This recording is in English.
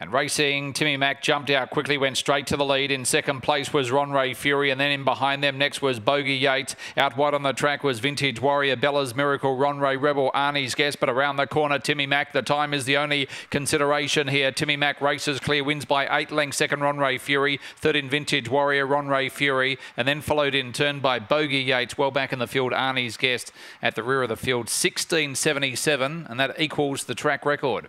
And racing, Timmy Mack jumped out quickly, went straight to the lead. In second place was Ron Ray Fury, and then in behind them next was Bogey Yates. Out wide on the track was Vintage Warrior, Bella's Miracle, Ron Ray Rebel, Arnie's Guest. But around the corner, Timmy Mack. The time is the only consideration here. Timmy Mack races clear, wins by eight lengths. Second, Ron Ray Fury. Third in Vintage Warrior, Ron Ray Fury, and then followed in turn by Bogey Yates. Well back in the field, Arnie's Guest at the rear of the field, 16.77, and that equals the track record.